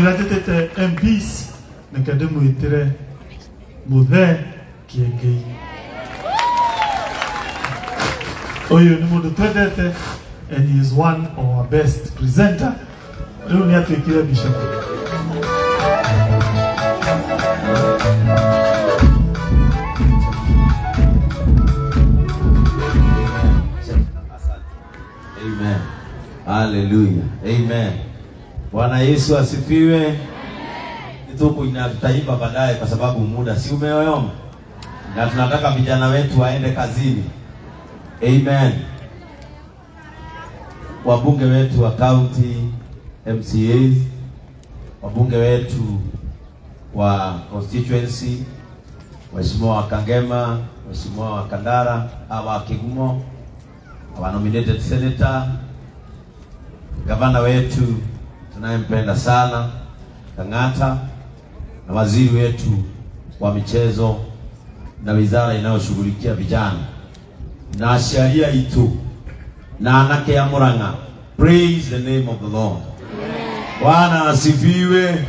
kamwira njĩtĩte MPs reke ndĩmwĩtĩre mũthee kĩengei ũyũ nĩ mũndũ twendete and he is one of our best presenter rĩu nĩ atuĩkire bishop Amen. Hallelujah. Amen. Bwana Yesu asifiwe. Tukuina inataimba baadaye kwa sababu muda si umeoyoma, na tunataka vijana wetu waende kazini. Amen. Wabunge wetu wa county, MCAs, wabunge wetu wa constituency, Mheshimiwa wa Kangema, Mheshimiwa wa Kandara, awa Kigumo, our nominated senator, gavana wetu tunayempenda sana Kang'ata, na waziri wetu wa michezo na wizara inayoshughulikia vijana na sharia itu na anake ya Murang'a. Praise the name of the Lord. Bwana asifiwe.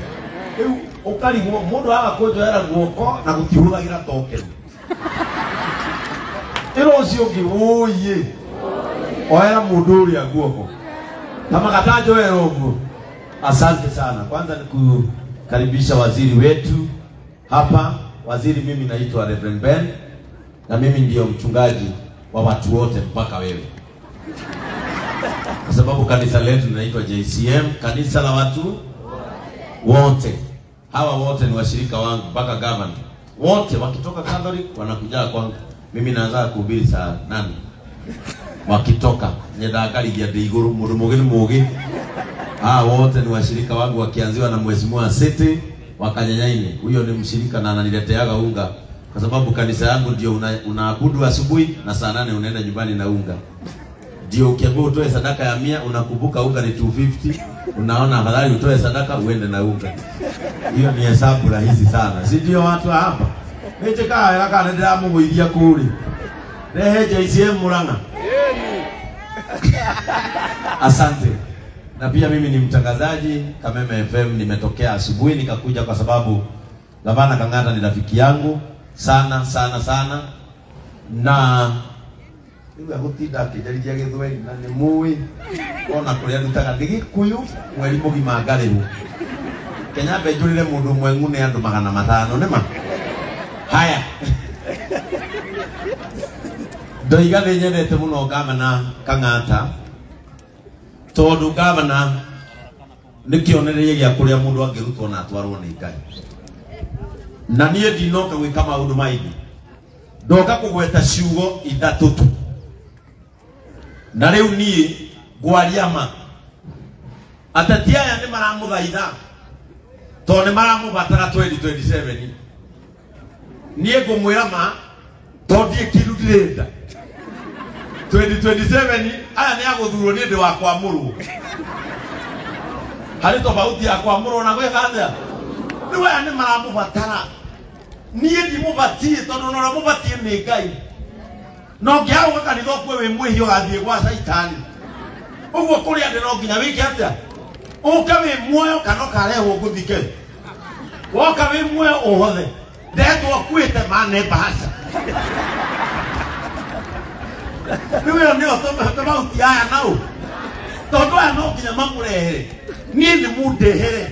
Ukarigwo mundu aga kwonjoera guoko na gũtihũthagĩra token ĩro ucio ngi uye. oera mundu uria guoko kama katanjoera ũguo asante sana. Kwanza ni kukaribisha waziri wetu hapa. Waziri mimi naitwa Reverend Ben na mimi ndiyo mchungaji wa watu wote mpaka wewe. Kwa sababu kanisa letu linaitwa JCM kanisa la watu wote. Hawa wote ni washirika wangu mpaka governor. Wote wakitoka Catholic wanakuja kwangu. Mimi naanza kuhubiri saa nane. Wakitoka igũrũ mũndũ mũgĩ nĩ mũgĩ wote ni washirika wangu wakianziwa na mheshimiwa Sete wa Kanyanyaine huyo ni mshirika na ananileteaga unga. Kwa sababu kanisa yangu ndio una- unaabudu asubuhi na saa nane unaenda nyumbani na unga. Ndio ukiambiwa utoe sadaka ya mia unakumbuka unga ni 250 unaona afadhali utoe sadaka uende na unga. Hiyo ni hesabu rahisi sana. Si ndio watu wa hapa? Nĩnjĩkaga wega kana ndĩramũgũithia kũrĩ rehe JCM Murang'a. Asante na pia mimi ni mtangazaji Kameme FM nimetokea asubuhi nikakuja kwa sababu gavana Kang'ata ni rafiki yangu sana sana sana. Na rĩu agũtinda akĩnjarĩria gĩthweri na nĩ mũĩ ona kũrĩa ndutaga ndĩ gĩkũyũ mweri mũgima ngarĩrwo kenya mbe njũrĩre mũndũ ũmwe ng'u nĩ andũ magana matano nĩma haya. Ndoiga nĩ nyendete mũno gavana Kang'ata tondũ gavana nĩ kĩonereria gĩa kũrĩa mũndũ angĩrutwo na atwarwo nĩ Ngai. Na niä ndinoka gwika maũndũ maingĩ. Ndoka kũgweta ciugo ithatũ tu. Na riu niä ngwaria ma. Ateti aya nĩ maramũthaitha tondũ nĩ maramũbatara 2027 niĩ ngũmwĩra ma tondũ ndiĩ kĩndũ ndĩrenda 2027 aya nĩ agũthurwo nĩ ndĩ wa kwamũrwo. Harĩ tofauti ya kwamũrwo na gwĩka atĩa? Rĩu aya nĩ maramũbatara. Niĩ rä a nora batiä nä ngai. No ngĩaga gũka kanitha ũkue wĩ mwĩhia ũgathiĩ gwa caitani. Kå rä ndĩ no nginya wĩke å ke wä muoyo kana karehwo ngå thike woka wä muoyo ũhothe. Ndetwo kuĩte mane bahasha yo nä nĩyo tofauti aya nau tondå aya no nginya mamå rehere mamũrehere. Niĩ nĩ mũndehere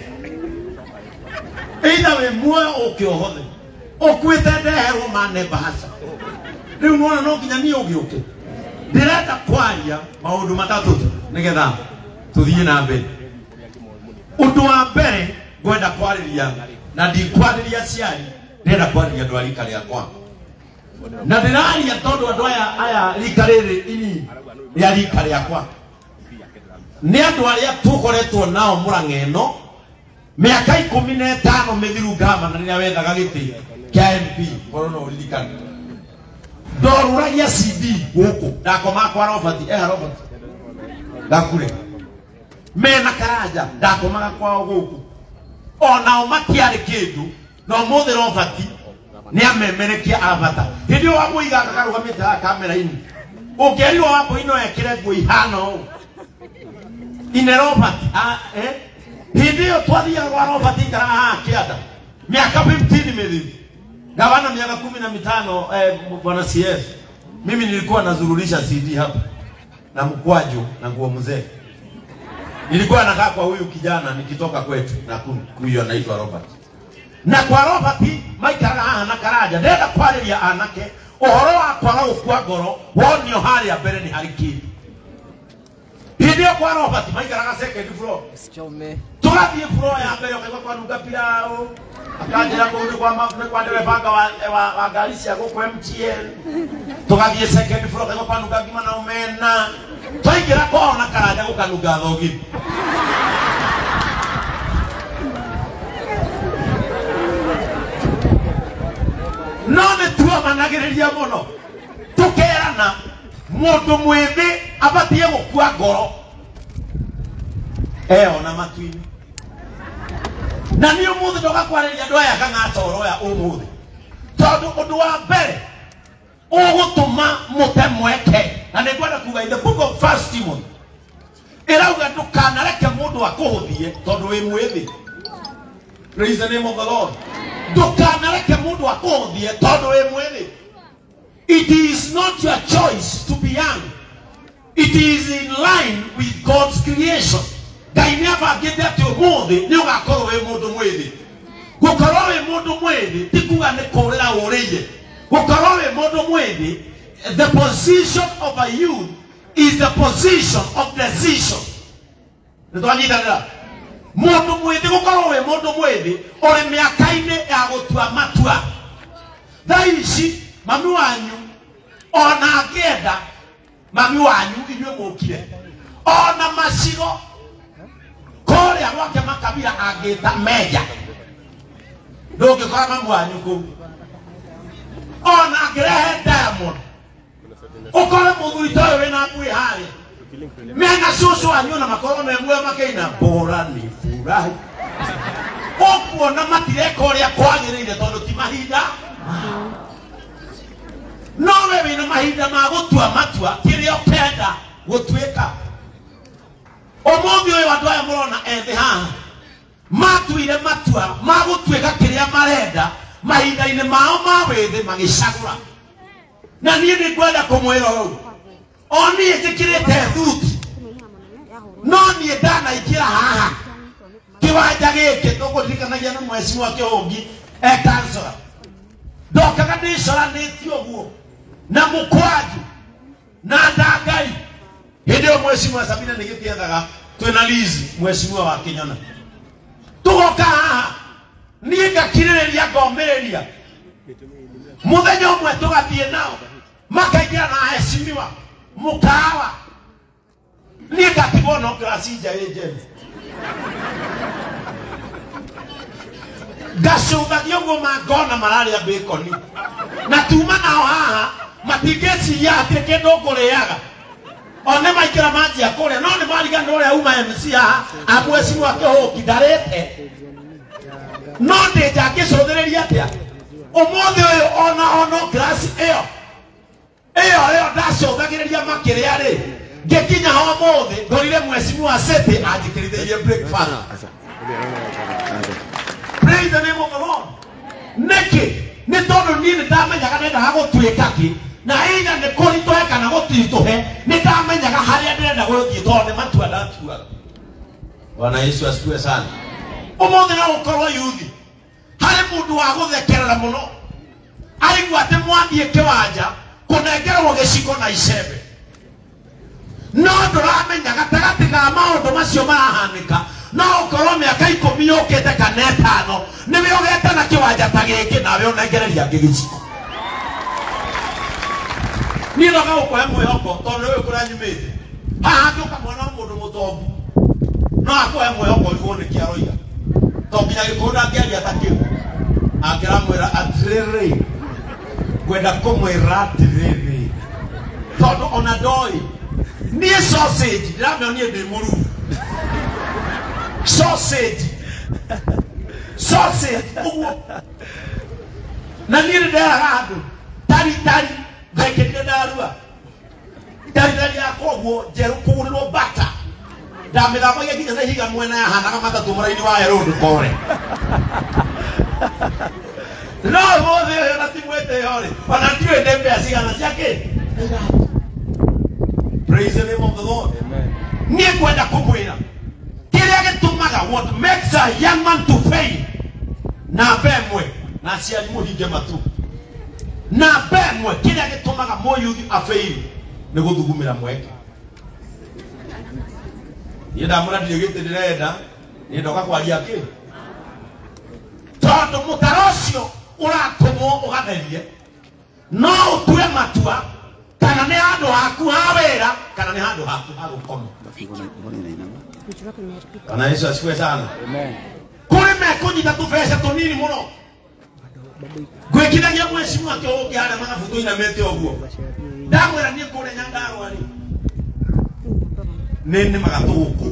either wä muoyo ũke ũhothe ũkuĩte ndeherwo mane rä u nona no nginya niä å gä å kä ndä renda kwaria maå ndå matatå nä getha tå thiä na mbere. Å ndå wa mbere ngwenda kwarä ria na ndikwarä ria ciari ndä renda kwarä ria andũ arika rä rĩakwa na ndĩraria tondå andå aya aya rika rĩrĩ ini a rika rĩakwa. Nĩ andũ arĩa tũkoretwo nao mũrang'a ĩno mĩaka ikũmi na ĩtano mĩthiru ngavana a wethaga git kia mp korwo no ũririkane. Ndorũragia cd gå ndakomaga kwa robert eha robert? Ngakure mena karanja ndakomaga kwao gũkũ. Onao matiarĩ kĩndũ na thä robert nĩ amemerekia abata hĩndĩ ĩyo wamũiga kakarũgamĩte haha kamera-inĩ. Ũngĩerirwo wambũi no ekĩre nguo ihana ũũ ine robert ah, eh? hindi ĩyo twathiaga gwa robert ikara haha kĩanda. Miaka 15 mithiru gavana miaka kumi na mitano eh, bwana cs mimi nilikuwa nazurulisha cd hapa. Na mkwaju na nguo mzee. Nilikuwa nakaa kwa huyu kijana nikitoka kwetu na huyu anaitwa robert na kwa robert maikaraga haha na karaja. Ndenda kwarĩria anake ũhoro wa kwaga gũkua ngoro wonio harĩa mbere nĩ harĩ kĩndũ. Hĩndĩ ĩyo kwa robert maikaraga second floor. Tũgathiĩ floor ya mbere ũkaigua kwanunga pilau akanjĩra kũu nĩ kwa ma- nĩ kwa ndereba wa, ngari cia gũkũ mtn tũgathiĩ second floor ũkaigua kwanunga ngima na omena. Twaingĩra kwao na karanja gũkanunga thogini no nä tuomanagä rä ria må no tå kerana må ndå mwä thä mwĩthĩ abatiĩ gũkua ngoro. Eona matu-inĩ. Na thä ndågakwarä ria andå aya å må thä tondå å ndå wa mbere ũgũtũma mũte mweke. Na nä ngwenda kuga ithe the book ĩrauga ndũkanareke ndå akũhũthie tondũ wĩ mwĩthĩ. Praise the name of the lord. Ndũkanareke mũndũ akũhũthie tondå wä mwĩthĩ it is not your choice to be young. It is in line with god's creation. Ngai nä abangĩte atä å må nä å gakorwo wä må ndå mwä thä gå korwo wä må ndå mwä thä ti kuga nä kå rä ra å rä ire gå korwo wä må ndå mwä thä the position of a youth is the position of decision. Nä twanyitanä ra må ndå mwä thä gå korwo wä må ndå mwä thä å rä mä aka-inä ya gå tua matua thaa ici mami wanyu ona angĩenda mami wanyu inyuĩ mũkire. Ona macigo kũrĩa gwake makabira angĩta meja. Ndũngĩkora mami wanyu kũu. Ona angĩrehe diamond ũkore mũthuri ta ũyũ wĩna ngui harĩa. Mena cucu wanyu na makorwo me muoyo makĩina bora nĩ furahi ũkuona matireka ũrĩa kwagĩrĩire tondũ ti mahinda no we wĩna mahinda ma gũtua matua. Kĩrĩa ũkenda gũtuĩka. Å yå andũ aya mũrona ethĩ haha. Matuire matua ma rä a marenda. Mahinda-inä mao ma wĩthĩ magĩcagũra. Na niĩ nĩ ngwenda å ũũ. O rä te thuti. No niĩ ndanaingĩra haha. Kĩwanja gĩkĩ tũkũririkanagia na mweci wa kĩhũngi ekansora ndokaga ndĩcoranĩtie ũguo na mũkwanju na ndangari hĩndĩ ĩyo mwecimu sabina nĩ gĩtiethaga twĩna lizi mwecimu wa kĩnyona tũgoka haha. Niĩ ngakirĩrĩria ngomĩrĩria. Mũthenya ũmwe tũgathiĩ nao. Makaingĩra na heshimiwa. Mũkawa. Niĩ ngatigwo no ngirasi nja ĩ ngacũthagia ũguo mangona mararĩa baconi na tuma nao haha matingĩciria atĩ kĩndũ ngũrĩaga. One maingĩra manjia kũrĩa no nĩ marigana ũrĩa uma mc haha amweci wake hũki ndarĩte. No ndĩnja ngĩcũthĩrĩria atĩa? Ũmũthĩ ũyũ ona ono grasi ĩyo ĩyo ĩyo ndacũthagĩrĩria makĩrĩa rĩ ngĩkinya ho mũthĩ ngorire mwecimu wa city anjĩkĩrithĩirie breakfast praise the name of the lord. Nĩkĩ ni tondu ni ni ndamenyaga nendaga gũtuĩka ki? Na ĩnya nĩ kũritũhe kana gutituhe ni ndamenyaga haria ndĩrenda guthii tondu ni matua ndatuaga bwana yesu asifiwe sana. Umuthi no gũkorwo yuthi. Harĩ mũndũ wa gũthekerera mũno. Aigua atĩ mwathiĩ kĩwanja kũnengerwo gĩciko na icembe. No ndũramenya gatagatĩ ga maũndũ macio marahanĩka no ũkorwo mĩaka ikũmi yũkĩte kana ĩtano nĩwe ũgete na kĩwanja ta gĩkĩ nawe ũnengereria angĩ gĩciko niĩ noga gũkũhe kå rä a nyumä te haha ngĩũka mwana wa må tombu no akåhe mwä hoko igå nä kä aroiga to nginya gĩkũyũ ndangĩaria ta kĩu. Angĩramwĩra atĩrĩrĩ ngwenda kũmwĩra atĩrĩrĩ tondå ona ndoĩ niĩ sausage ndä må mũruru sausage. Sausage. Ũguo na niĩ nĩ nderaga andũ tari tari. Ngaikĩrire ndarua tari tari yakwa ũguo njerũ kũgũrĩrwo bata. Ndamithambagia nginya na ihiga mwena yahanaga matatũ mũra-inĩ wa erũndũ kore no mũthĩ ũyũ na timwete mwĩtĩo-rĩ ona ndiũĩ nĩ mbĩa cigana praise the name of the lord. Niĩ kwenda kũmwĩra. kĩrĩa gĩtũmaga what makes a young man to fail. Namba ĩmwe na aciari mũhinge matu. Namba ĩmwe kĩrĩa gĩtũmaga mũyuthi afail nĩ gũthugumĩra mweke. Niĩ ndamũra ndirĩ gĩtĩ ndĩrenda niĩ ndoka kwaria kĩ? Tondũ mũtaro ũcio ũratũmwo ũgatherie. No ũtue matua kana nĩ haku ha wĩra kana nĩ handũ haku ha gũkoma Mchoro wako umeharibika. kana yesu asifiwe sana Amen. kũrĩ mekũnyita tũbeca tũnini mũno gwĩkithagia mwecimu ake ũngĩ harĩa mathabu ndamwĩra niĩ kũrĩa nyandarũa-rĩ nĩ nĩmaga tũgũkũ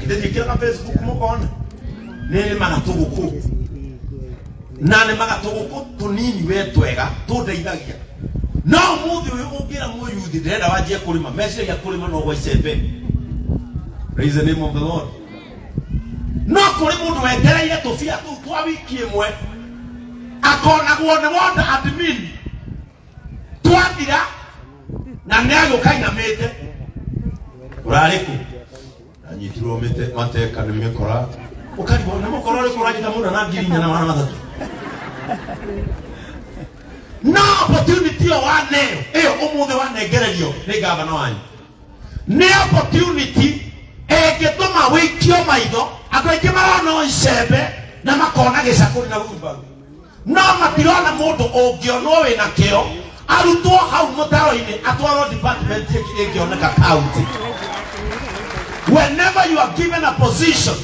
githĩ ndiĩkĩraga facebook mũkona nĩ nĩmaga tũgũkũ na nĩmaga tũgũkũ tunini we twega tũndeithagia no muthi uyu ungira muyuthi ndirenda wanjie kũrĩma ya kurima no gwa praise the name of the lord. No kuri mundu wetereire tubia tu twa wiki imwe akonagwo ni wonda admin. Twathira na inamĩte ũrarĩ kũ anyitirwo mateka ni mikora ũkarigwo nĩ mũkora ũrĩkũ ũranyita mũndũ na ngiri na magana matatũ no opportunity yo waneo iyo umuthi wanengererio ni gavana wanyu. Ni opportunity ĩngĩtũma wikio maitho andũ aingĩ marona icembe na makona gĩcakũri na wheelbarrow no matirona mũndũ ũngĩonwo wĩna kĩo arutwo hau mũtaro-inĩ atwarwo department ĩngĩ ĩngĩoneka county. Whenever you are given a position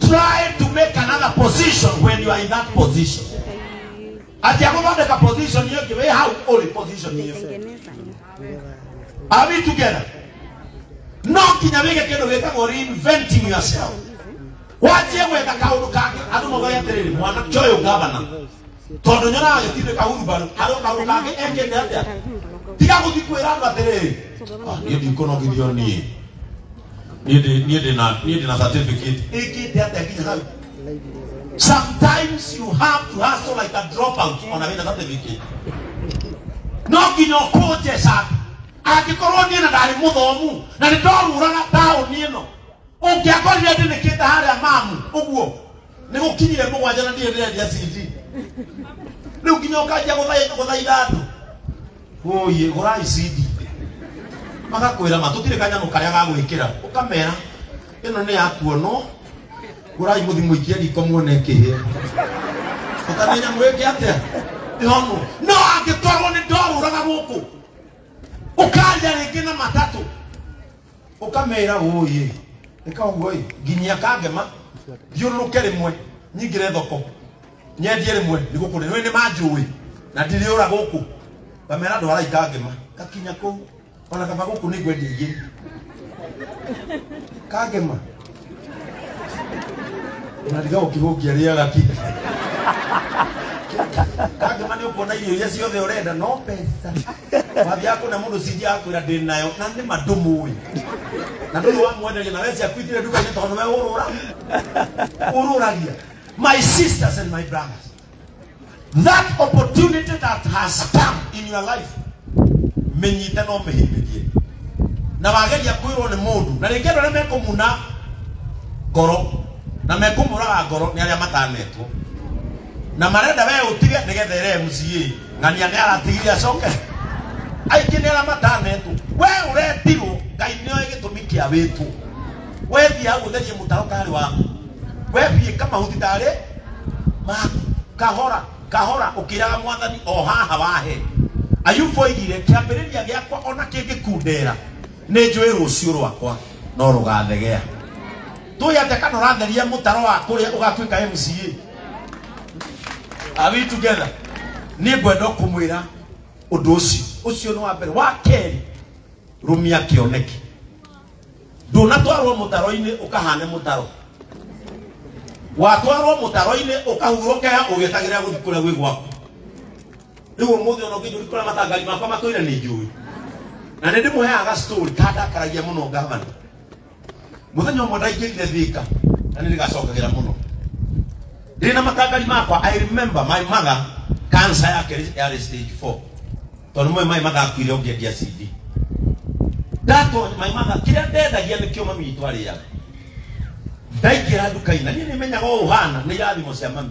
try to make another position when you are in that position ati agũthondeka position iyo ngi wi hau uri position iyo. Are we together? No kinya wige kindu gitagwo reinventing yourself. wanjie gwetha kaundu kangi andu mogaga atiriri mwana kioyo gavana. Tondu nyonaga gitindika hurumbarũ arĩ kaundu kangi ekete atia tiga guthi kwira andu atiriri "Ah, niĩ niĩ ndĩ- niĩ ndĩ na- niĩ ndĩ na certificate ĩkĩte atĩa nginya hau Sometimes you have to hustle like a dropout on a wina certificate no nginya ũkũnje cabi angĩkorwo niĩ na ndarĩ mũthomu na nĩ ndoruraga taũni ĩno ũngĩakorire ndĩnĩkĩte harĩa mamu ũguo. Nĩ gũkinyire mũgwanja na ndirĩ ndĩrendia cd rĩu nginya ũkanjia gũthai- gũthaitha andũ. Ũyĩ gũrai cd magakwĩra ma tũtirĩ kanyamũ karĩa gagwĩkĩra. Ũkamera. Ĩno nĩ ya kuonwo muthi muikia riko muone kihia utamenya mwike atia ĩhonwo no angĩkorwo nĩ ndorũraga guku ũkaria ringi na matatu ukamera uyi ika ũguo ĩ nginyia kangema thiũrũrũke rimwe nyingire thoko. Nyendie rimwe nĩ gũkũ ni manjũĩ na ndirĩũra guku ngamera andũ araita ngema gakinya kũu ona kaba gũkũ nĩ ngwendia igĩrĩ kangema nariga ũkĩhũngia rĩaga kiti kangema nĩ ũkuona irio iria ciothe ũrenda no pesa. Wathiaga kuona mũndũ cindi akwĩra ndĩ nayo. Na nĩ ma ndũmũĩ na ndũrĩ wamwenderia na we ciakuitire nduka-inĩ tondũ we ũrũra ũrũragia my sisters and my brothers that opportunity that has come in your life menyite no mĩhĩmbĩrie na wageria kwĩrwo nĩ mũndũ. Na rĩngĩ andũ arĩa mekũmuna ngoro na mekũmũraga ngoro nĩ arĩa matanetwo na marenda we utige nĩgetha ere MCA ng'ania ni aratigire acoke. Aingĩ nĩ arĩa matanetwo we ũretirwo ngai nĩoĩ gĩtũmi kĩa wĩtwo. We thia hau ũtherie mũtaro tarĩ waku. We biĩka mahuti tarĩ maku. Kahora kahora ũkĩraga mwathani o haha wahe. Ayubu oigire kĩambĩrĩria gĩakwa ona kĩngĩkundera nĩ njũĩ rũciũ rwakwa no rũgathegea tũĩ atĩ kana ũratheria mũtaro wa kũrĩa ũgatuĩka MCA Are we together? Niĩ ngwenda kumwira undu ũcio. Ũcio nĩ wa mbere. Wa kerĩ rũmia kĩoneki. Ndũnatwarwo mũtaro-inĩ ũkahane mũtaro. Watwarwo mũtaro-inĩ ũkahurũkea ũgĩetagĩrĩra gũthiĩ kũrĩa gwĩ gwaku. Rĩu ũmũthĩ ona ũngĩnjũri kũrĩa matangari makwa matũire nĩ njũĩ. Na nĩ ndĩmũheaga story kandakaragia mũno ngavana muthenya umwe ndaingirire thika na nĩ rĩgacokagĩra mũno. Ndĩ na makangari makwa i remember my mother cancer yake yarĩ stage 4 tondũ mwe my mathakuire akuire ũngĩendia cd ndatonya my mother kĩrĩa ndendagia nĩkĩo mami witũ arĩaga. Ndaingĩra nduka-inĩ na niĩ nĩmenyaga ũũ hana nĩ irathimo cia mami.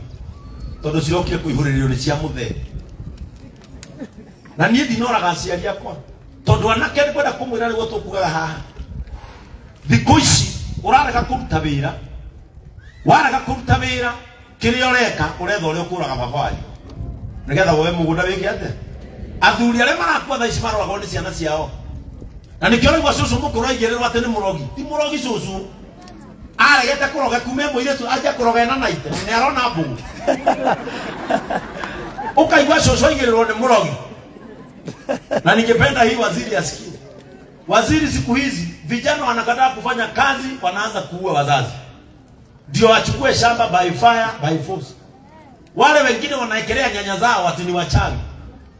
Tondũ cirokire kũihũrĩrĩrio nĩ cia mũthee na niĩ ndinoraga aciari akwa. Tondũ anake nĩ kwenda kũmwĩra nĩguo tũkugaga haha. Thikũ ici ũrarega kuruta wira warega kuruta wira kiria ureka uretha uria ukuraga baba nigetha woe mugunda wike atia athuri aria marakua thaa ici maroragwo ni ciana ciao. Na nikio rĩgua cucu mukuru aigĩrĩrwo atĩ nĩ mũrogi? Ti mũrogi cucu aregete kũroga kume mũirĩtu anja kũroga ena naite nĩ arona mbũgũ. Ukaigua cucu aigĩrĩrwo nĩ mũrogi. Na ningependa hii waziri asikie waziri siku hizi vijana wanakataa kufanya kazi wanaanza kuua wazazi. Ndio wachukue shamba by fire by force. Wale wengine wanaekelea nyanya zao ati ni wachawi.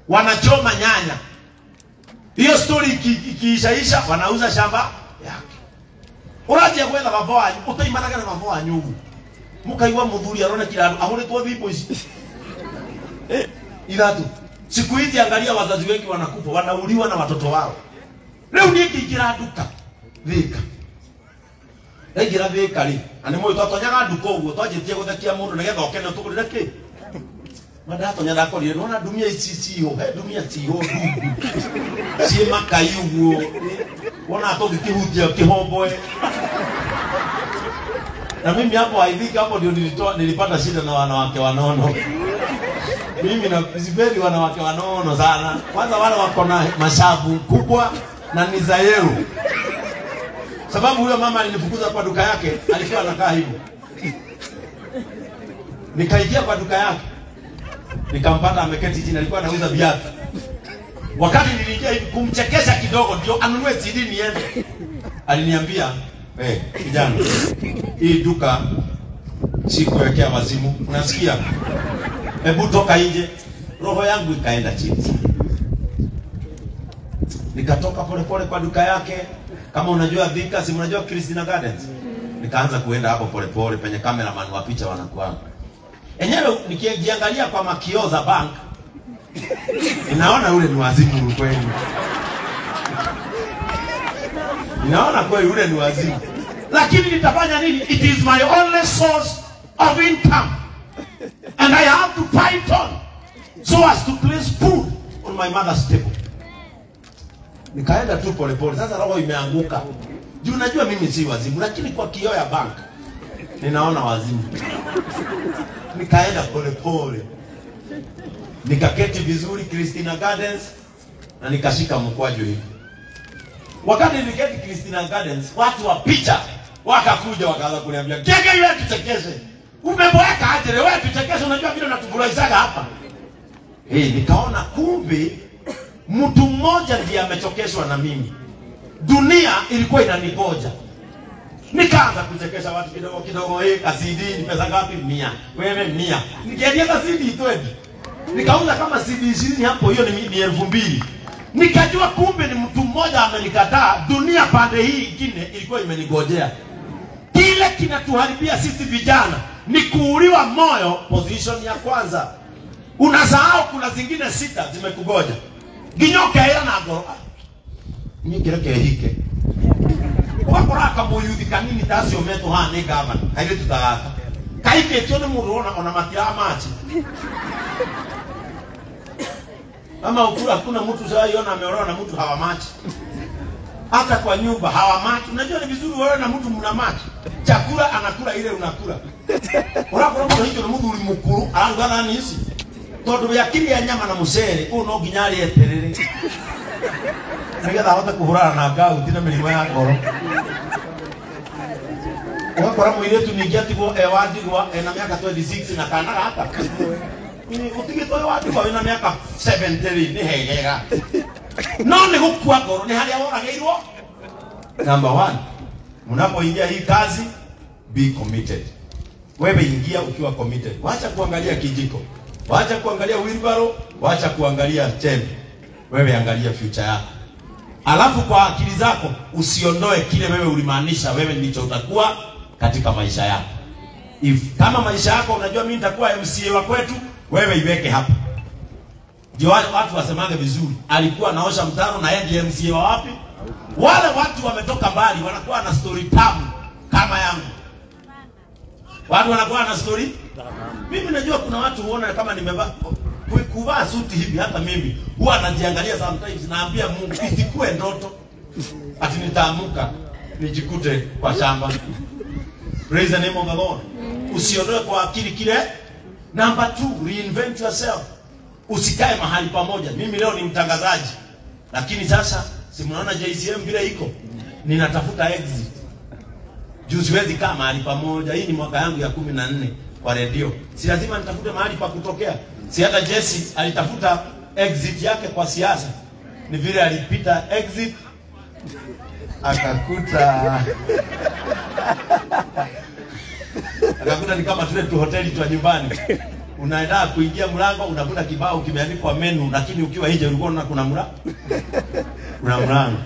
Wanachoma nyanya. Hiyo story iki- ikiishaisha wanauza shamba yake. Urajia gwetha baba wanyu utaimanaga na baba wanyu ugu mukaigua muthuri kila andu ahũrĩtwo thimbo ici ithatu siku hizi angalia wazazi wengi wanakufa wanauliwa na watoto wao rĩu niĩ ngĩingĩra nduka thĩka. Ndaingĩra thĩka rĩ na nä mũĩ twatonyaga nduka å guo twanjätie gå thekia må ndå nä getha okene ũtũgũrĩre kĩ? Na ndatonya ndakorire nona ndumia ici ciho he ndumia ciho ndungu ciĩ makai guo wona tũngĩkĩhutia kĩhomboe. Na mimi hapo I hapo ndio nilitoa nilipata shida na wanawake wanono. Mimi na Zibeli wanawake wanono sana. Kwanza wale wako na mashavu kubwa na ni za yero sababu huyo mama alinifukuza kwa duka yake alikuwa anakaa hivyo nikaingia kwa duka yake nikampata ameketi chini alikuwa anauza viatu. Wakati niliingia hivi kumchekesha kidogo ndio anunue CD niende. Aliniambia eh kijana hii duka si kuwekea wazimu unasikia? Hebu toka nje. Roho yangu ikaenda chini. Nikatoka polepole kwa duka yake. Kama unajua Vika, si unajua Christina Gardens? Nikaanza kuenda hapo polepole penye cameraman wa picha wanakuwa. Enyewe nikijiangalia kwa makio za bank ninaona ule ni wazimu kweli. Ninaona kweli ule ni wazimu. Lakini nitafanya nini? It is my only source of income. And I have to fight on so as to place food on my mother's table. Nikaenda tu polepole, sasa roho imeanguka juu najua mimi si wazimu, lakini kwa kioo ya bank ninaona wazimu. Nikaenda polepole, nikaketi vizuri Christina Gardens na nikashika mkwaju hivi. Wakati niketi Christina Gardens, watu wa picha wakakuja wakaanza kuniambia gege, wewe tuchekeshe, umeboeka aje wewe, tuchekeshe, unajua vile unatufurahishaga hapa. Hey, nikaona kumbe mtu mmoja ndiye amechokeshwa na mimi. Dunia ilikuwa inanigoja. Nikaanza kuchekesha watu kidogo kidogo, eh, kasidi ni pesa ngapi? Mia. Wewe mia. nikiadia kasidi itwendi. Nikauza kama CD ishirini hapo, hiyo ni, ni elfu mbili. Nikajua kumbe ni mtu mmoja amenikataa. Dunia pande hii ingine ilikuwa imenigojea. Kile kinatuharibia sisi vijana ni kuuliwa moyo, position ya kwanza. Unasahau kuna zingine sita zimekugoja. Ginyoka ukeira na ngoro. Nyingire kehike. Wakora kamuyuthi kanini tacio metu ha ni gavana. Kaire tutagaka. Kaikĩtio nä må ndå ona matira machi. ama ukura hakuna mtu ushaiona ameolewa na mtu hawamachi. Hata kwa nyumba hawamachi. Unajua ni vizuri wewe na mtu mna machi. Chakula anakula ile unakula. unakula mtu hicho na mũthuri mũkũrũ arangana nisi tondũ ya nyama na mucere u no nginya ari terere. Nigetha ahote kuhurana na ngauti na mĩrimũ ya ngoro. Ũgakora mũirĩtu ningĩ atigwo e wa ndigwa ena mĩaka 26 na kana gaka. Ni- ũtigĩtwo wĩ wa ndigwa wĩna mĩaka 70 rĩ nĩ hegega no nĩ gũkua ngoro nĩ harĩa woragĩirwo. Number one mnapoingia hii kazi be committed. Wewe ingia ukiwa committed. Wacha kuangalia kijiko wacha kuangalia wheelbarrow wacha kuangalia chembe wewe angalia future yako alafu kwa akili zako usiondoe kile wewe ulimaanisha wewe ndicho utakuwa katika maisha yako. If kama maisha yako unajua mimi nitakuwa MCA wa kwetu, wewe iweke hapa. Ndio watu wasemage vizuri, alikuwa naosha mtaro na yeye ndiye MCA wa wapi? Wale watu wametoka mbali wanakuwa na story tamu kama yangu. Watu wanakuwa na story. Mimi najua kuna watu huona kama nimevaa kuvaa suti hivi, hata mimi huwa najiangalia sometimes, naambia Mungu isikue ndoto ati nitaamuka nijikute kwa shamba. Praise the name of the Lord. Usiondoe kwa akili kile. Number two, reinvent yourself. Usikae mahali pamoja. Mimi leo ni mtangazaji, lakini sasa si mnaona JCM vile iko, ninatafuta exit juu siwezi kaa mahali pamoja. Hii ni mwaka yangu ya kumi na nne kwa redio, si lazima nitafute mahali pa kutokea. Si hata Jesse alitafuta exit yake kwa siasa, ni vile alipita exit akakuta akakuta ni kama tule tu hoteli twa nyumbani, unaenda kuingia mlango unakuta kibao kimeandikwa menu, lakini ukiwa nje ulikuwa unaona kuna mlango kuna mlango.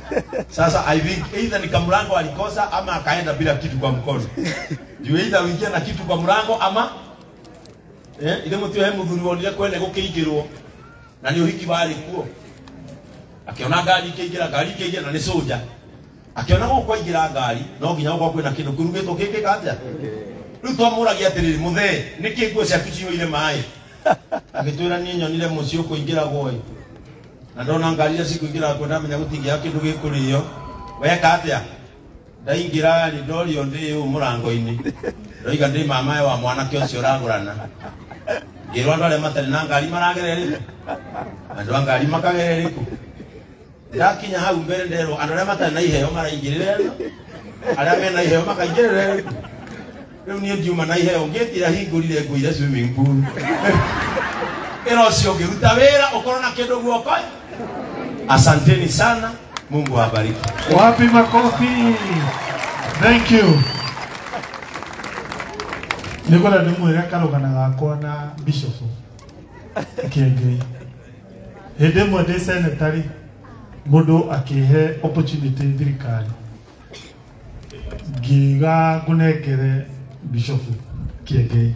Sasa I think either ni kamlango alikosa ama akaenda bila kitu kwa mkono. Juu either uingia na kitu kwa mlango ama eh ile mtu yeye mudhuri wonire kwenda gukiigirwo na ni uhiki bali kuo. Akiona gari ikiingira gari ikiingira na ni soja. Akiona kwa kwaingĩra ngari no nginya kwa kwĩna kĩndũ kĩrugĩtwo kiki kanja. rĩu twamũragia atĩrĩrĩ mũthee nĩkĩ nguo ciaku ciyũire maĩ agĩtwĩra niĩ nyonire mũciĩ ũkũingĩragwo ĩ na ndona ngari iria cikũingĩra kuo ndamenya gũtingĩaga kĩndũ gĩkũrĩo weka atia ndaingira ri ndorio ndĩ u murango-ini ndoiga ndi mamae wa mwanake ũcio ũragũrana. Ngĩrwo andu aria matari na ngari maragereri andu a ngari makagerera ĩrĩkũ ndakinya hau mbere nderwo andu aria matari na iheo maraingirire aria mena iheo makaingirire ĩrĩkũ rĩu niĩ ndiuma na iheo ngĩtira hingũrire ngũire swimming pool. Ĩra ũcio ũngĩruta wĩra ũkorwo na kĩndũ guoko asanteni sana mungu awabariki Wapi makofi? Thank you. Nikola ni mwega karugana gakwa na bishop Kiengei. Hĩndĩ ĩmwe ndĩ senetari mũndũ akihe opportunity thirikari ngiuga ngũnengere bishop Kiengei.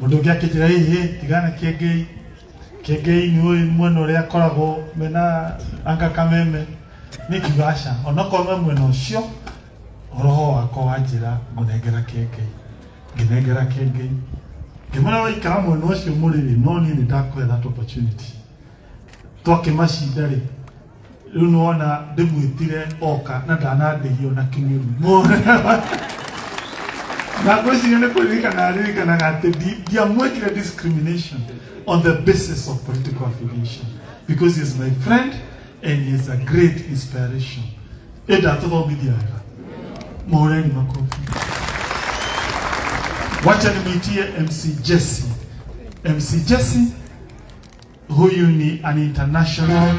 Mũndũ ũngĩ akĩnjĩra hihi tigana Kĩengei Kĩengei nä å mwena å rä a akoragwo mena anga kameme. Nä aca ona me mwena å cio roho wakwa wanjä ra ngå nengera käengi ngä nengera Kĩengei ngä ngĩmwĩra waikara mwena å cio må rä rä no niä nä ndakwetha twakä macinda rä rä u nä wona ndä mwä tire oka na ndanandä hio na kĩmĩru na ngwĩciria nĩ kũririkana aririkanaga atĩ ndi- ndiamwĩkire discrimination on the basis of political affiliation because he is my friend and he is a great inspiration. Mũhũreni makofi. Wacha nimwitie mc jesse. Mc jesse huyu ni an international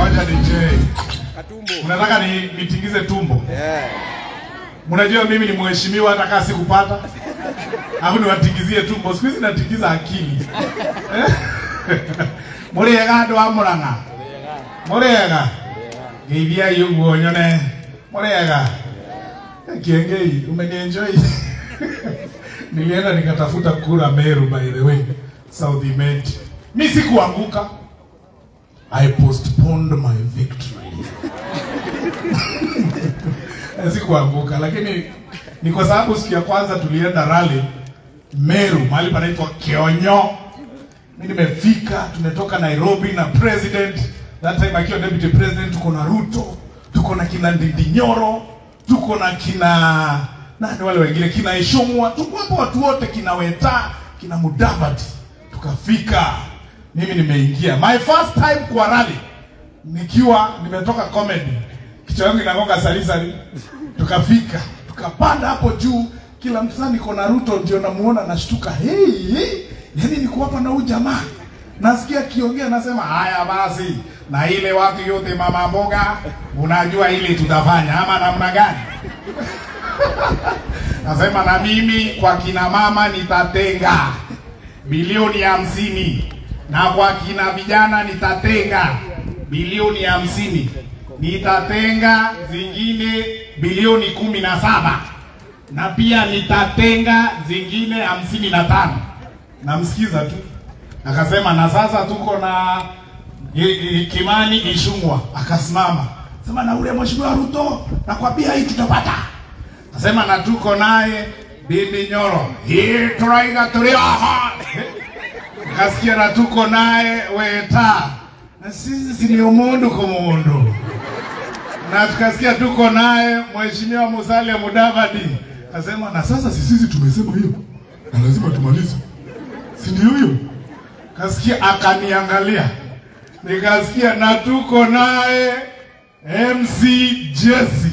Ngoja nije. Mnataka ni nitingize tumbo? Mnajua mimi ni mheshimiwa hata kama sikupata. Au niwatingizie tumbo. Siku hizi natingiza akili. Eh? Mũrĩega amuranga. a Mũrang'a? yungu onyone. nyone. Mũrĩega? Kiengei, umenienjoy? Nilienda nikatafuta kura Meru by the way. South Imenti. Mimi sikuanguka. I postponed my victory. Sikuanguka, lakini ni kwa sababu siku ya kwanza tulienda rally Meru, mahali panaitwa Kionyo. Mimi nimefika, tumetoka Nairobi na president that time akiwa deputy president, tuko na Ruto, tuko na kina Ndindi Nyoro, tuko na kina nani wale wengine, kina Ishumwa, tuko hapo watu wote, kina Weta, kina Mudavadi, tukafika mimi nimeingia. My first time kwa rally nikiwa nimetoka comedy kichwa yangu inagonga salisali tukafika tukapanda hapo juu kila mtu sasa niko na Ruto ndio namuona nashtuka hey. yani niko hapa na huyu jamaa. Nasikia kiongea, nasema haya basi na ile watu yote mama mboga unajua ile tutafanya ama namna gani? Nasema na mimi kwa kina mama nitatenga bilioni hamsini na kwa kina vijana nitatenga bilioni hamsini. Nitatenga zingine bilioni kumi na saba. Na pia nitatenga zingine hamsini na tano. Namsikiza tu. Akasema na sasa tuko na e, e, Kimani Ishungwa. Akasimama. Sema na ule mheshimiwa Ruto nakwambia hii tutapata. Asema na tuko naye Bibi Nyoro. Hii turaiga turi aha. Kasikia na tuko naye Weta. Na sisi ni umundu kwa mundu. Na tukasikia tuko naye Mheshimiwa Musalia Mudavadi. Kasema na sasa si sisi tumesema hiyo. Na lazima tumalize. Si ndio hiyo? Kasikia akaniangalia. Nikasikia na tuko naye MC Jesse.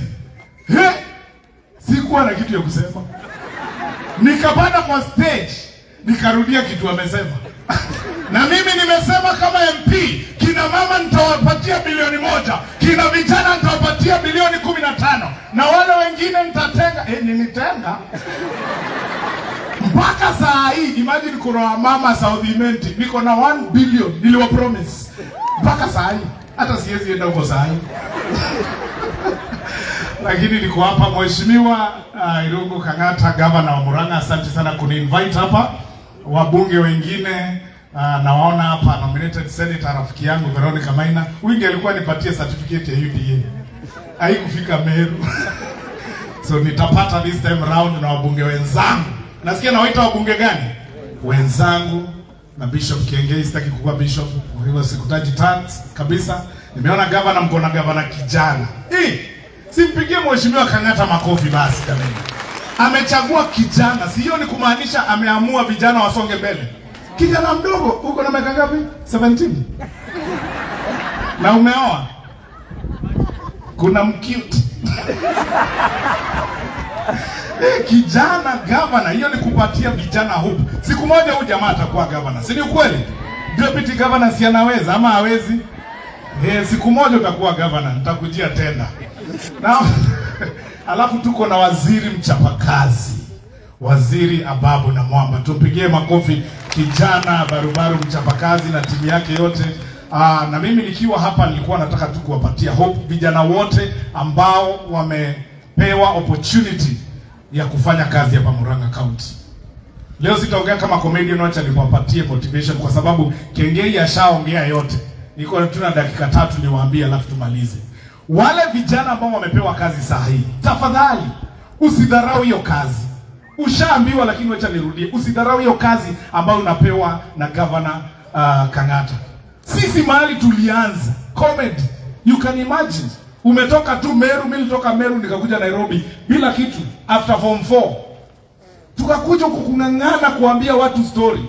He! sikuwa na kitu ya kusema nikapanda kwa stage nikarudia kitu amesema na mimi nimesema kama mp kina mama nitawapatia bilioni moja kina vijana nitawapatia bilioni kumi na tano. Na wale wengine nitatenga eh, nilitenga. Mpaka saa hii imagine kuna wamama South Imenti niko na 1 billion niliwa promise mpaka saa hii hata siwezi enda huko saa hii. Lakini niko hapa mheshimiwa uh, Irungu Kang'ata, gavana wa Murang'a, asante sana kuniinvite hapa. Wabunge wengine uh, nawaona hapa, nominated senator rafiki yangu Veronica Maina, ndiye alikuwa nipatie certificate ya UDA, haikufika Meru so nitapata this time round na wabunge wenzangu. Nasikia nawaita wabunge gani? Wenzangu na Bishop Kiengei, sitaki kukuwa bishop, kwa hivyo sikutaji tans kabisa. Nimeona gavana, mko na gavana kijana hii, simpigie mheshimiwa Kang'ata makofi basi jamani. Amechagua kijana, sio ni kumaanisha ameamua vijana wasonge mbele. Kijana mdogo, uko na miaka ngapi? 17 na umeoa? Kuna mcute Eh, kijana gavana, hiyo ni kupatia vijana hope. Siku moja huyu jamaa atakuwa gavana, si ni ukweli? Deputy governor si anaweza ama hawezi? Eh, siku moja utakuwa gavana, nitakujia tena. Na alafu tuko na waziri mchapakazi, waziri Ababu na Mwamba, tumpigie makofi kijana barubaru mchapakazi na timu yake yote. Aa, na mimi nikiwa hapa nilikuwa nataka tu kuwapatia hope vijana wote ambao wamepewa opportunity ya kufanya kazi hapa Murang'a County. Leo sitaongea kama comedian, wacha niwapatie motivation kwa sababu Kengei ashaongea yote. Niko tuna dakika tatu niwaambie, alafu tumalize. Wale vijana ambao wamepewa kazi saa hii, tafadhali usidharau hiyo kazi. Ushaambiwa, lakini wacha nirudie, usidharau hiyo kazi ambayo unapewa na gavana uh, Kang'ata. Sisi mahali tulianza comedy, you can imagine, umetoka tu Meru, mimi nilitoka Meru nikakuja Nairobi bila kitu after form 4 tukakuja kukung'ang'ana kuambia watu story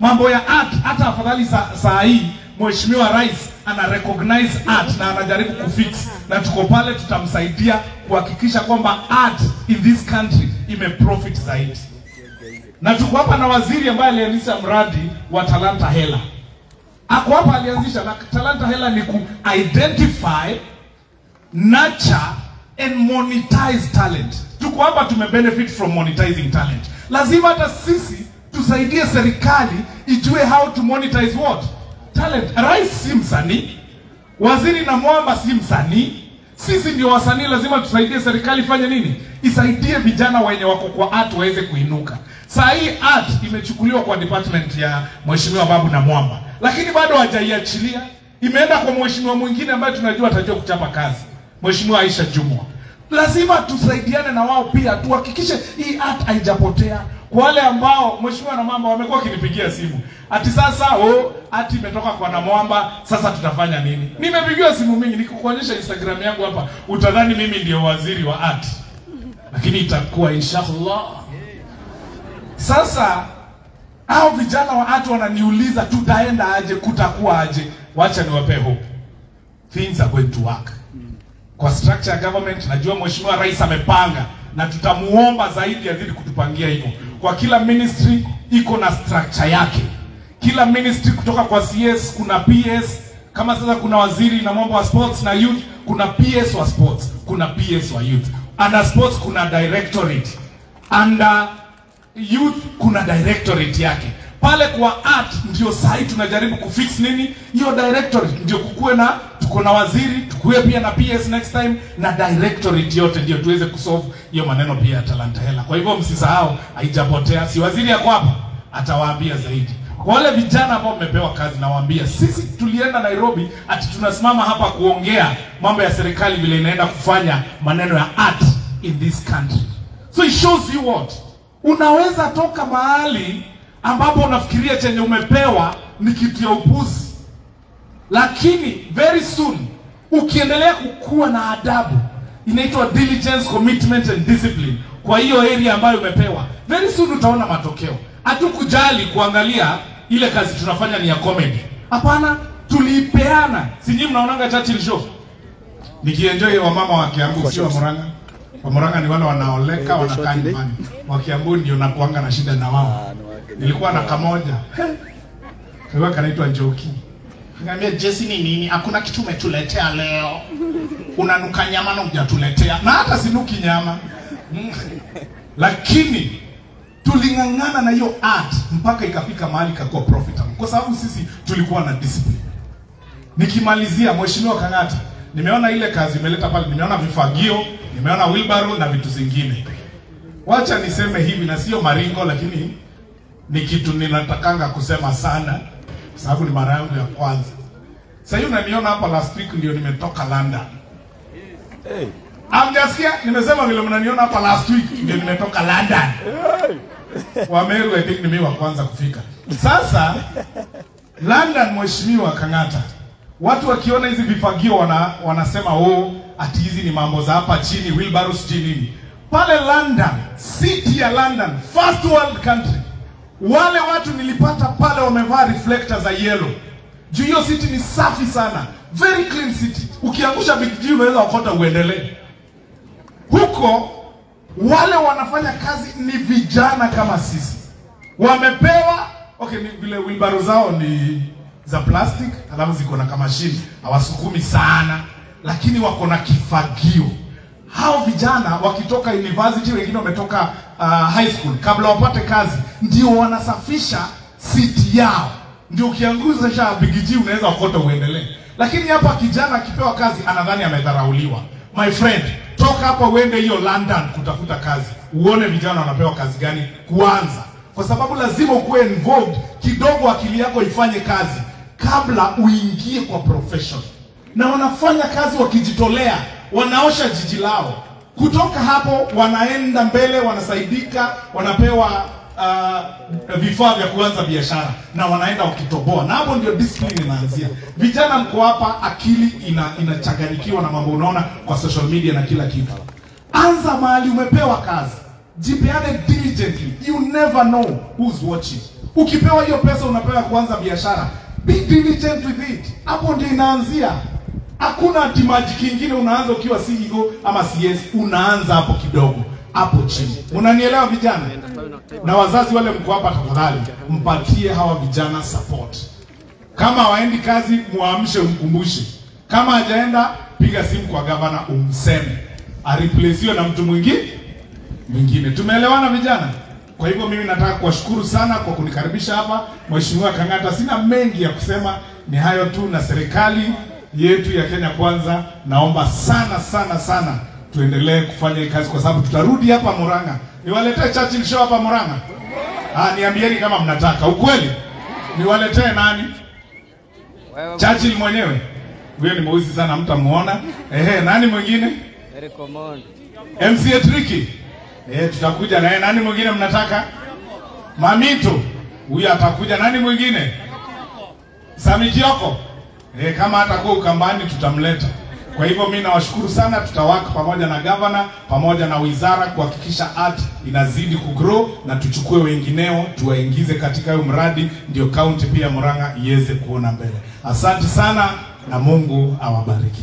mambo ya art. Hata afadhali saa hii mheshimiwa rais ana recognize art na anajaribu kufix, na tuko pale, tutamsaidia kuhakikisha kwamba art in this country ime profit zaidi, na tuko hapa na waziri ambaye alianzisha mradi wa Talanta Hela ako hapa, alianzisha na Talanta Hela ni ku identify nurture and monetize talent. Tuko hapa tumebenefit from monetizing talent. Lazima hata sisi tusaidie serikali ijue how to monetize what talent. Rais si msanii, waziri na mwamba si msanii. Sisi ndio wasanii, lazima tusaidie serikali ifanye nini? Isaidie vijana wenye wako kwa art waweze kuinuka. Saa hii art imechukuliwa kwa department ya mheshimiwa Babu na Mwamba, lakini bado hajaiachilia. Imeenda kwa mheshimiwa mwingine ambaye tunajua atajua kuchapa kazi, mheshimiwa Aisha Jumwa. Lazima tusaidiane na wao pia, tuhakikishe hii art haijapotea. Kwa wale ambao mheshimiwa na mama wamekuwa wakinipigia simu ati sasa oh, ati imetoka kwa Namwamba, sasa tutafanya nini? Nimepigiwa simu mingi, nikikuonyesha Instagram yangu hapa utadhani mimi ndio waziri wa art, lakini itakuwa inshallah. Sasa hao vijana wa art wananiuliza tutaenda aje, kutakuwa aje? Wacha niwape hope, things are going to work kwa structure ya government. Najua mheshimiwa rais amepanga na tutamuomba zaidi azidi kutupangia hivyo. Kwa kila ministry iko na structure yake, kila ministry kutoka kwa CS kuna PS. Kama sasa kuna waziri na mambo wa sports na youth, kuna PS wa sports, kuna PS wa youth. Under sports kuna directorate under youth kuna directorate yake pale kwa art ndio sahi tunajaribu kufix nini? Hiyo directorate ndio kukuwe na tuko na waziri tukuwe pia na ps next time na directorate yote ndio tuweze kusolve hiyo maneno pia ya talanta hela. Kwa hivyo msisahau haijapotea. Si waziri yako hapa atawaambia zaidi. Wale vijana ambao mmepewa kazi nawaambia sisi tulienda nairobi ati tunasimama hapa kuongea mambo ya serikali vile inaenda kufanya maneno ya art in this country. So it shows you what? Unaweza toka mahali ambapo unafikiria chenye umepewa ni kitu ya upuzi. Lakini very soon ukiendelea kukua na adabu inaitwa diligence commitment and discipline kwa hiyo area ambayo umepewa very soon utaona matokeo. Hatukujali kuangalia ile kazi tunafanya ni ya comedy. Hapana tuliipeana. Si nyinyi mnaonanga Churchill show? Nikienjoy wamama wa Kiambu sio wa Murang'a? Wa Murang'a ni wale wanaoleka wanakaa nyumbani. wa Kiambu ndio nakuanga na shida na wao nilikuwa na kamoja Kalikuwa kanaitwa Njoki. Nikamwambia Jesse ni nini? Hakuna kitu umetuletea leo. Unanuka nyama na hujatuletea. Na hata sinuki nyama. Mm. Lakini tuling'ang'ana na hiyo art mpaka ikafika mahali ikakuwa profitable kwa sababu sisi tulikuwa na discipline. Nikimalizia, Mheshimiwa Kang'ata, nimeona ile kazi imeleta pale, nimeona vifagio, nimeona wheelbarrow na vitu zingine. Wacha niseme hivi na sio maringo, lakini ni kitu ninatakanga kusema sana, sababu ni mara yangu ya kwanza. Sasa hiyo unaniona hapa, last week ndio nimetoka London. Hey. Amjasikia nimesema vile mnaniona hapa last week ndio nimetoka London. Hey. Wameru I think ni mimi wa kwanza kufika. Sasa London, mheshimiwa Kang'ata, watu wakiona hizi vifagio wana, wanasema oh, ati hizi ni mambo za hapa chini, wheelbarrow sijui nini. Pale London, city ya London, first world country, wale watu nilipata pale wamevaa reflector za yellow. Juu hiyo city ni safi sana, very clean city. Ukiangusha G unaweza okota uendelee. Huko wale wanafanya kazi ni vijana kama sisi, wamepewa okay, ni vile wilbaro zao ni za plastic, alafu ziko na kamashini, hawasukumi sana, lakini wako na kifagio. Hao vijana wakitoka university, wengine wametoka uh, high school, kabla wapate kazi, ndio wanasafisha siti yao, ndio ukianguza sha bigiji unaweza ukota uendelee. Lakini hapa kijana akipewa kazi anadhani amedharauliwa. My friend, toka hapa uende hiyo London kutafuta kazi, uone vijana wanapewa kazi gani kwanza, kwa sababu lazima ukuwe involved. Kidogo, akili yako ifanye kazi. Kabla uingie kwa profession. Na wanafanya kazi wakijitolea, wanaosha jiji lao. Kutoka hapo wanaenda mbele, wanasaidika, wanapewa uh, vifaa vya kuanza biashara na wanaenda wakitoboa, na hapo ndio discipline inaanzia. Vijana mko hapa, akili ina inachanganyikiwa na mambo unaona kwa social media na kila kitu. Anza mahali umepewa kazi, jipeane diligently, you never know who's watching. Ukipewa hiyo pesa unapewa kuanza biashara, be diligent with it. Hapo ndio inaanzia. Hakuna ati maji kingine unaanza ukiwa CEO ama CS, unaanza hapo kidogo hapo chini. Unanielewa vijana? Na wazazi wale mko hapa, tafadhali mpatie hawa vijana support. Kama waendi kazi, muamshe, umkumbushe. Kama hajaenda, piga simu kwa gavana, umseme ariplesiwe na mtu mwingine mwingine. Tumeelewana vijana? Kwa hivyo mimi nataka kuwashukuru sana kwa kunikaribisha hapa, Mheshimiwa Kang'ata. Sina mengi ya kusema, ni hayo tu, na serikali yetu ya Kenya Kwanza, naomba sana sana sana tuendelee kufanya hii kazi, kwa sababu tutarudi hapa Murang'a. Niwaletee Churchill show hapa Murang'a? Ah, niambieni kama mnataka. Ukweli niwaletee nani? Churchill mwenyewe huyo ni mweusi sana, mtamuona. Ehe, nani mwingine? MCA Tricky. Eh, tutakuja naye. Nani mwingine mnataka? Mamito. huyo atakuja. Nani mwingine? Sami Eh, kama hatakuwa Ukambani tutamleta. Kwa hivyo mimi nawashukuru sana, tutawaka pamoja na gavana pamoja na wizara kuhakikisha art inazidi kugrow na tuchukue wengineo tuwaingize katika huyo mradi, ndio kaunti pia Murang'a iweze kuona mbele. Asante sana na Mungu awabariki.